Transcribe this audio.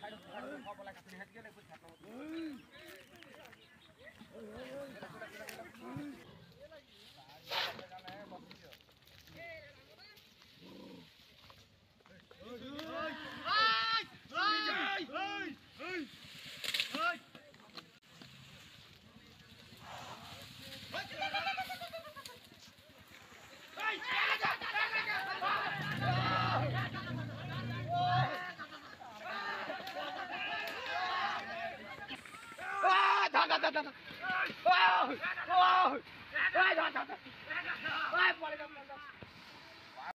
side ওই ওই ওই